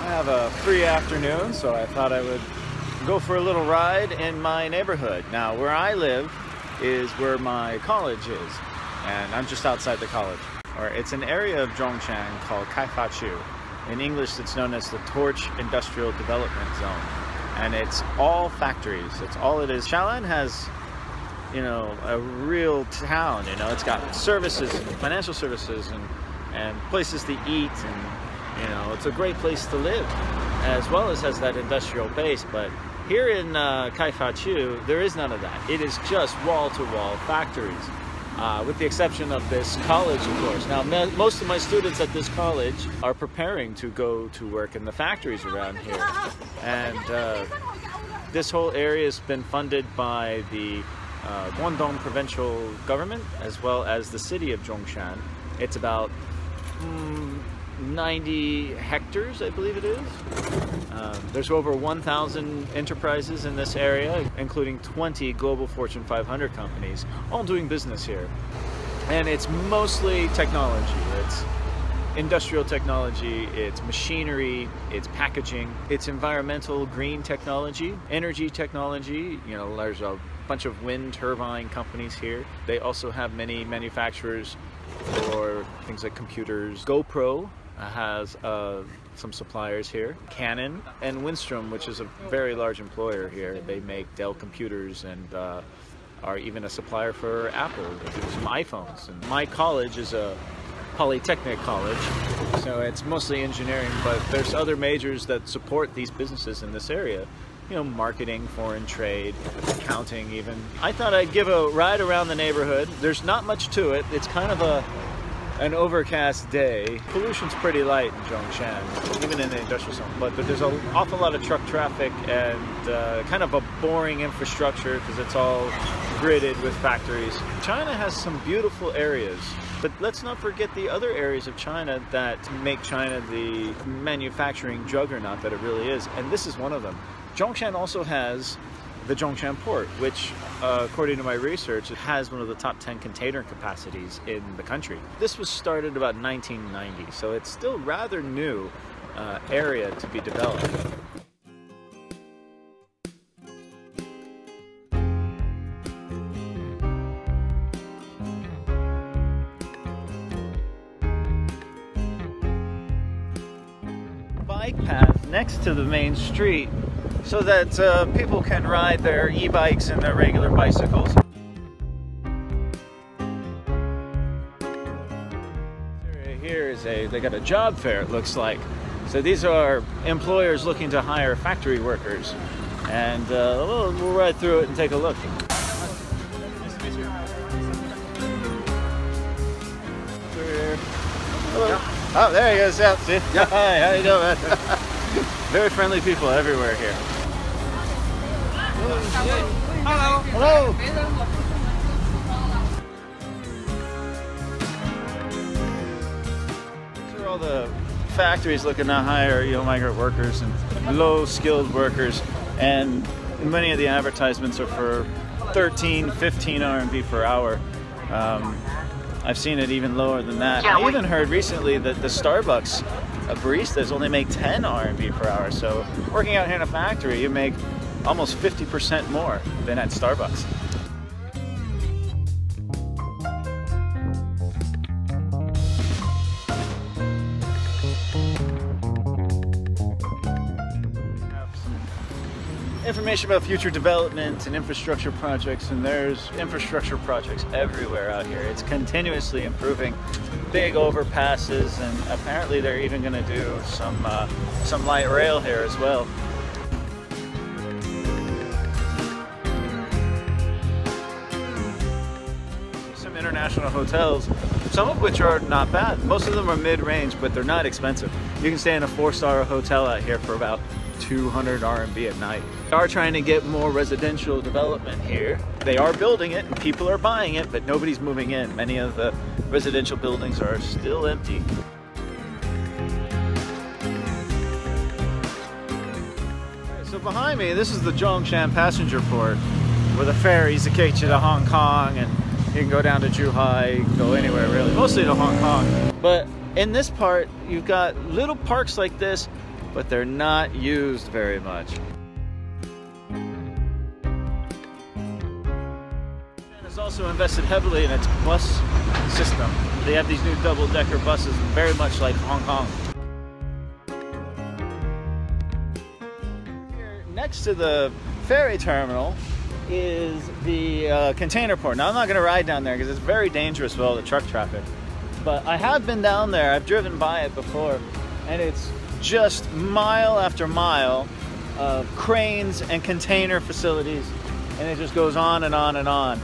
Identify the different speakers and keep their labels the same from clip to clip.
Speaker 1: I have a free afternoon, so I thought I would go for a little ride in my neighborhood. Now, where I live is where my college is, and I'm just outside the college. Or it's an area of Zhongshan called Kaifachu. In English, it's known as the Torch Industrial Development Zone, and it's all factories. It's all it is. Xiaolan has you know, a real town. You know, it's got services financial services and and places to eat, and you know, it's a great place to live, as well as has that industrial base. But here in uh, Kaifachu, there is none of that. It is just wall-to-wall factories. Uh, with the exception of this college, of course. Now, most of my students at this college are preparing to go to work in the factories around here. And uh, this whole area has been funded by the uh, Guangdong provincial government as well as the city of Zhongshan. It's about mm, 90 hectares, I believe it is. Um, there's over 1,000 enterprises in this area, including 20 global Fortune 500 companies, all doing business here. And it's mostly technology. It's industrial technology, it's machinery, it's packaging, it's environmental green technology, energy technology. You know, there's a bunch of wind turbine companies here. They also have many manufacturers for things like computers. GoPro has uh, some suppliers here. Canon and Wistron, which is a very large employer here. They make Dell computers and uh, are even a supplier for Apple. Some iPhones. And my college is a polytechnic college, so it's mostly engineering, but there's other majors that support these businesses in this area you know, marketing, foreign trade, accounting even. I thought I'd give a ride around the neighborhood. There's not much to it. It's kind of a an overcast day. Pollution's pretty light in Zhongshan, even in the industrial zone, but, but there's an awful lot of truck traffic and uh, kind of a boring infrastructure because it's all gridded with factories. China has some beautiful areas, but let's not forget the other areas of China that make China the manufacturing juggernaut that it really is, and this is one of them. Zhongshan also has the Zhongshan port, which, uh, according to my research, has one of the top 10 container capacities in the country. This was started about 1990, so it's still rather new uh, area to be developed. Bike path next to the main street so that uh, people can ride their e-bikes and their regular bicycles. Here is a, they got a job fair it looks like. So these are employers looking to hire factory workers. And uh, we'll, we'll ride through it and take a look. Hello. Oh, there he goes. Yeah, see? Yeah. Hi, how you doing, Very friendly people everywhere here. Hello. Hello. These are all the factories looking to hire you know migrant workers and low skilled workers and many of the advertisements are for 13 15 RMB per hour um, I've seen it even lower than that I even heard recently that the Starbucks baristas only make 10 RMB per hour so working out here in a factory you make almost 50% more than at Starbucks. information about future development and infrastructure projects and there's infrastructure projects everywhere out here. It's continuously improving. Big overpasses and apparently they're even going to do some uh, some light rail here as well international hotels, some of which are not bad. Most of them are mid-range, but they're not expensive. You can stay in a four-star hotel out here for about 200 RMB at night. They are trying to get more residential development here. They are building it and people are buying it, but nobody's moving in. Many of the residential buildings are still empty. So behind me, this is the Zhongshan passenger port where the ferries that take you to Hong Kong and you can go down to Zhuhai, you can go anywhere really, mostly to Hong Kong. But in this part, you've got little parks like this but they're not used very much. has also invested heavily in its bus system. They have these new double-decker buses, very much like Hong Kong. Here, next to the ferry terminal is the uh, container port. Now I'm not going to ride down there because it's very dangerous with all the truck traffic. But I have been down there, I've driven by it before, and it's just mile after mile of cranes and container facilities, and it just goes on and on and on.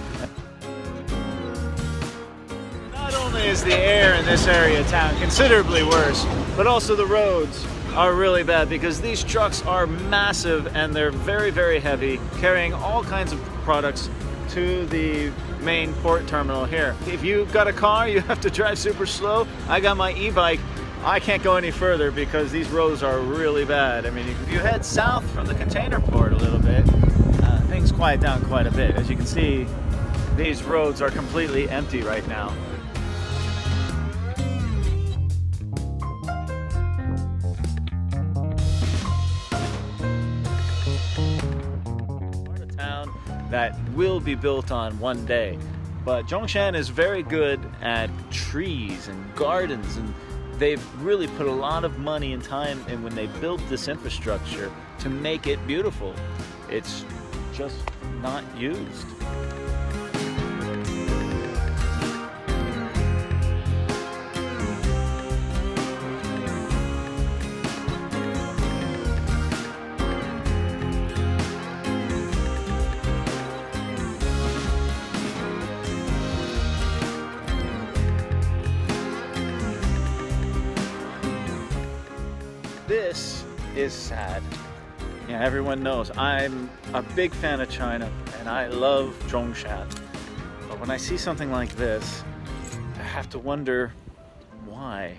Speaker 1: Not only is the air in this area of town considerably worse, but also the roads are really bad because these trucks are massive and they're very, very heavy, carrying all kinds of products to the main port terminal here. If you've got a car, you have to drive super slow. I got my e-bike. I can't go any further because these roads are really bad. I mean, if you head south from the container port a little bit, uh, things quiet down quite a bit. As you can see, these roads are completely empty right now. That will be built on one day. But Zhongshan is very good at trees and gardens and they've really put a lot of money and time in when they built this infrastructure to make it beautiful. It's just not used. Is sad. Yeah, everyone knows I'm a big fan of China and I love Zhongshan. But when I see something like this, I have to wonder why.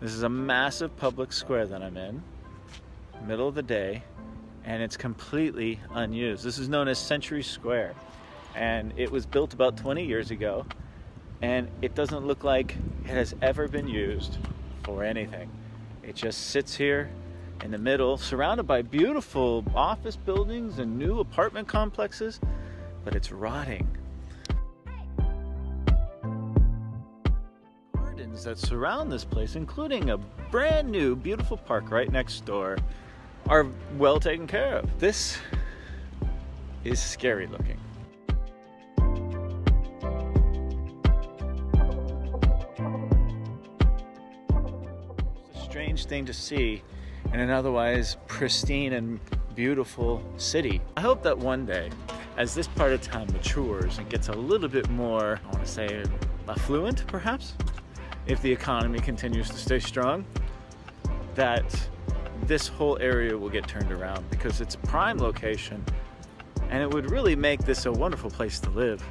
Speaker 1: This is a massive public square that I'm in, middle of the day, and it's completely unused. This is known as Century Square, and it was built about 20 years ago, and it doesn't look like it has ever been used for anything. It just sits here in the middle, surrounded by beautiful office buildings and new apartment complexes, but it's rotting. Gardens that surround this place, including a brand new beautiful park right next door, are well taken care of. This is scary looking. strange thing to see in an otherwise pristine and beautiful city. I hope that one day, as this part of town matures and gets a little bit more, I want to say, affluent perhaps, if the economy continues to stay strong, that this whole area will get turned around because it's a prime location and it would really make this a wonderful place to live.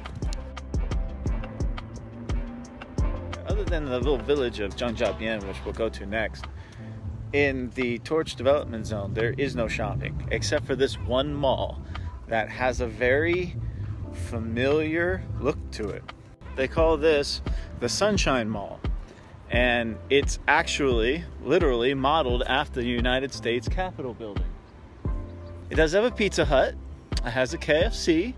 Speaker 1: Other than the little village of Zhangjiabian, which we'll go to next, in the Torch Development Zone, there is no shopping except for this one mall that has a very familiar look to it. They call this the Sunshine Mall, and it's actually literally modeled after the United States Capitol building. It does have a Pizza Hut, it has a KFC,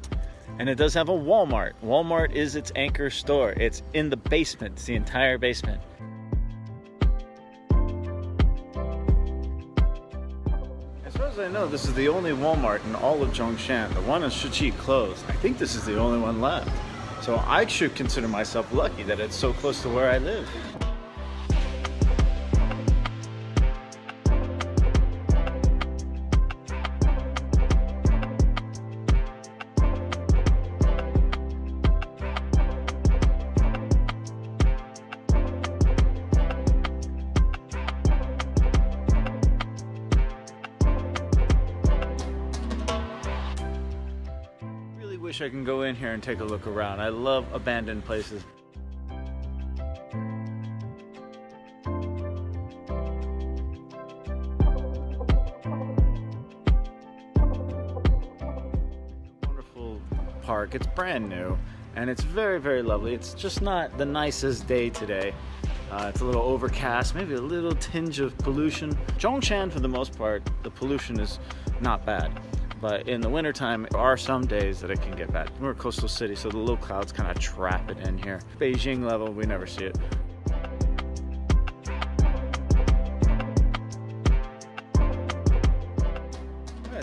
Speaker 1: and it does have a Walmart. Walmart is its anchor store. It's in the basement, it's the entire basement. As I know, this is the only Walmart in all of Zhongshan. The one in Shiqi closed. I think this is the only one left. So I should consider myself lucky that it's so close to where I live. Wish I can go in here and take a look around. I love abandoned places. Wonderful park. It's brand new and it's very, very lovely. It's just not the nicest day today, Uh, it's a little overcast, maybe a little tinge of pollution. Zhongshan, for the most part, the pollution is not bad. But in the wintertime, there are some days that it can get bad. We're a coastal city, so the low clouds kind of trap it in here. Beijing level, we never see it.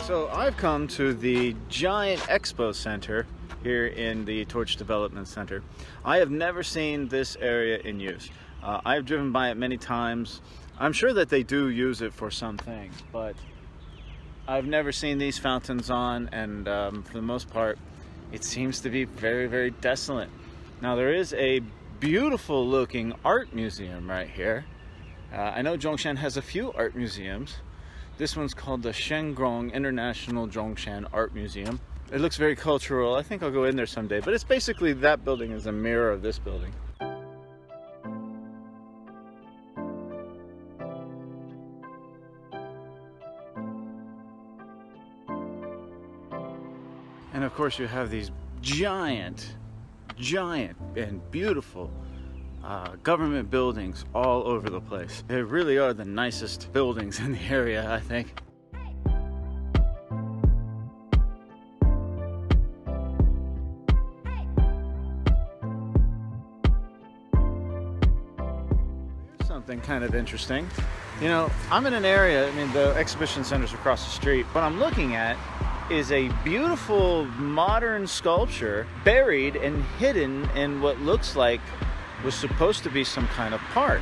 Speaker 1: So I've come to the giant expo center here in the Torch Development Center. I have never seen this area in use. Uh, I've driven by it many times. I'm sure that they do use it for some things, but I've never seen these fountains on and um, for the most part it seems to be very very desolate. Now there is a beautiful looking art museum right here. Uh, I know Zhongshan has a few art museums this one's called the Shengrong International Zhongshan Art Museum. It looks very cultural. I think I'll go in there someday, but it's basically that building is a mirror of this building. Course you have these giant, giant and beautiful uh, government buildings all over the place. They really are the nicest buildings in the area, I think. something kind of interesting. You know, I'm in an area, I mean, the exhibition center's across the street. What I'm looking at is a beautiful modern sculpture buried and hidden in what looks like was supposed to be some kind of park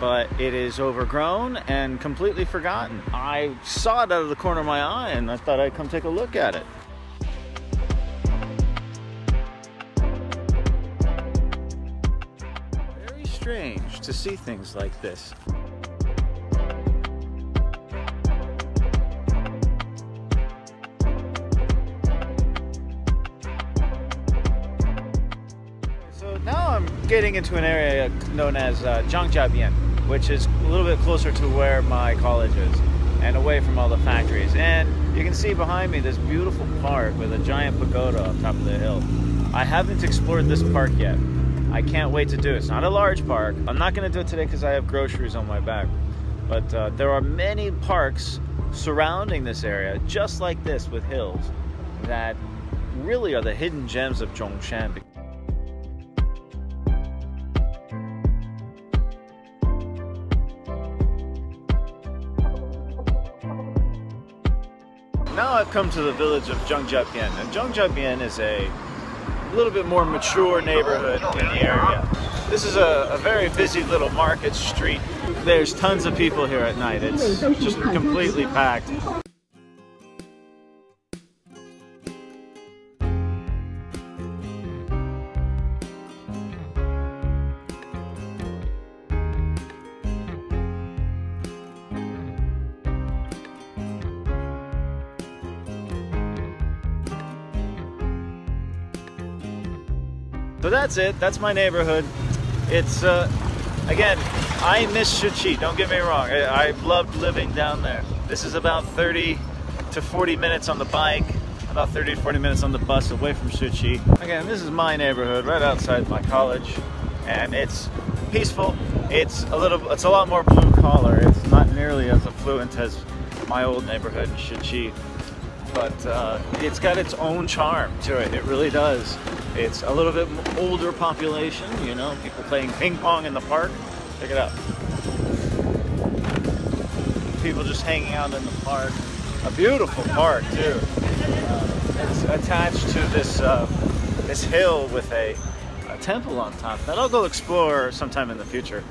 Speaker 1: but it is overgrown and completely forgotten. I saw it out of the corner of my eye and I thought I'd come take a look at it. Very strange to see things like this. Getting into an area known as uh, which is a little bit closer to where my college is and away from all the factories. And you can see behind me this beautiful park with a giant pagoda on top of the hill. I haven't explored this park yet. I can't wait to do it. It's not a large park. I'm not going to do it today because I have groceries on my back. But uh, there are many parks surrounding this area, just like this with hills, that really are the hidden gems of Zhongshan. I've come to the village of Zhangjiabian, and Zhangjiabian is a little bit more mature neighborhood in the area. This is a, a, very busy little market street. There's tons of people here at night. It's just completely packed. So that's it. That's my neighborhood. It's, uh, again, I miss Shiqi. Don't get me wrong. I, I loved living down there. This is about 30 to 40 minutes on the bike, about 30 to 40 minutes on the bus away from Shiqi. Again, this is my neighborhood right outside my college, and it's peaceful. It's a little, it's a lot more blue collar. It's not nearly as affluent as my old neighborhood in Shiqi, but uh, it's got its own charm to it. It really does. It's a little bit older population, you know, people playing ping pong in the park. Check it out. People just hanging out in the park. A beautiful park too. Uh, it's attached to this uh, this hill with a, a temple on top that I'll go explore sometime in the future.